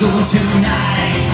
go tonight.